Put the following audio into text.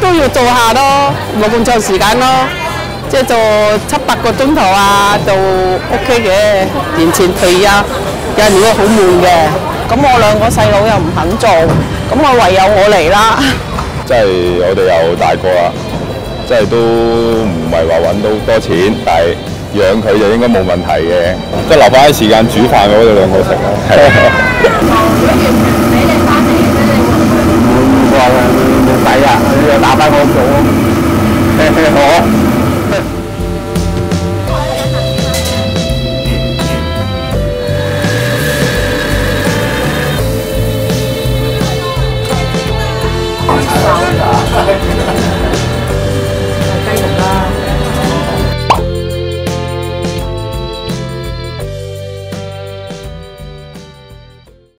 都要做下咯，冇咁长时间咯， 即係做七八個鐘頭啊，就 OK 嘅。年前退休，有人如果好悶嘅，咁我兩個細佬又唔肯做，咁我唯有我嚟啦。即係我哋又大個啦，即係都唔係話揾到多錢，但係養佢就應該冇問題嘅。即係留翻啲時間煮飯俾我哋兩個食咯。唔抵啊！你又打翻 我做，我 Thank.